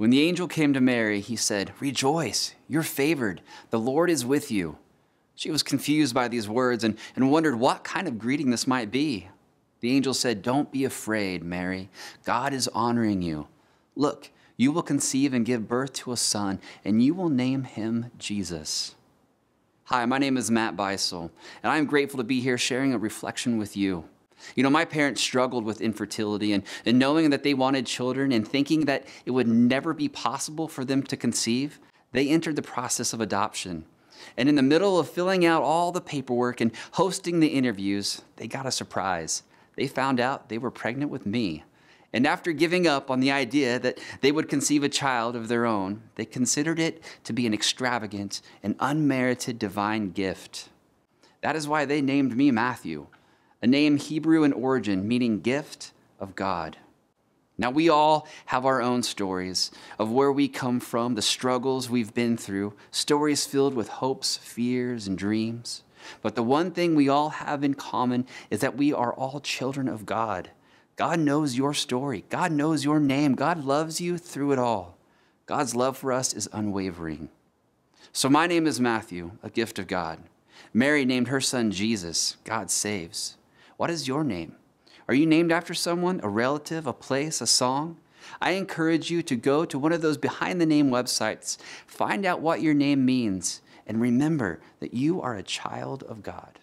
When the angel came to Mary, he said, Rejoice, you're favored. The Lord is with you. She was confused by these words and, and wondered what kind of greeting this might be. The angel said, Don't be afraid, Mary. God is honoring you. Look, you will conceive and give birth to a son, and you will name him Jesus. Hi, my name is Matt Beisel, and I'm grateful to be here sharing a reflection with you. You know, my parents struggled with infertility and, and knowing that they wanted children and thinking that it would never be possible for them to conceive, they entered the process of adoption. And in the middle of filling out all the paperwork and hosting the interviews, they got a surprise. They found out they were pregnant with me. And after giving up on the idea that they would conceive a child of their own, they considered it to be an extravagant and unmerited divine gift. That is why they named me Matthew, a name Hebrew in origin, meaning gift of God. Now, we all have our own stories of where we come from, the struggles we've been through, stories filled with hopes, fears, and dreams. But the one thing we all have in common is that we are all children of God. God knows your story, God knows your name, God loves you through it all. God's love for us is unwavering. So, my name is Matthew, a gift of God. Mary named her son Jesus, God saves. What is your name? Are you named after someone, a relative, a place, a song? I encourage you to go to one of those behind the name websites, find out what your name means, and remember that you are a child of God.